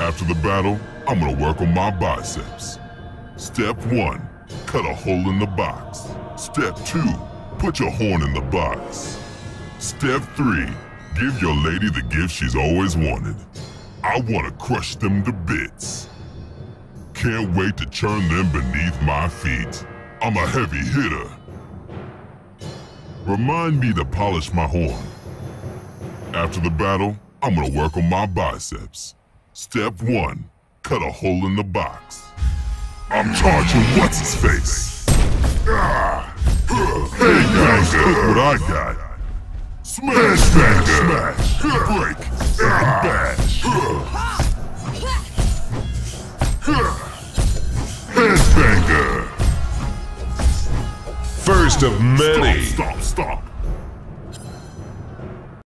After the battle, I'm gonna work on my biceps. Step 1. Cut a hole in the box. Step 2. Put your horn in the box. Step 3. Give your lady the gift she's always wanted. I wanna crush them to bits. Can't wait to churn them beneath my feet. I'm a heavy hitter. Remind me to polish my horn. After the battle, I'm gonna work on my biceps. Step 1. Cut a hole in the box. I'm charging what's his face. Ah. Hey guys, look what I got. Smash, smash, smash, break, and bash. Headbanger. First of many. Stop, stop, stop.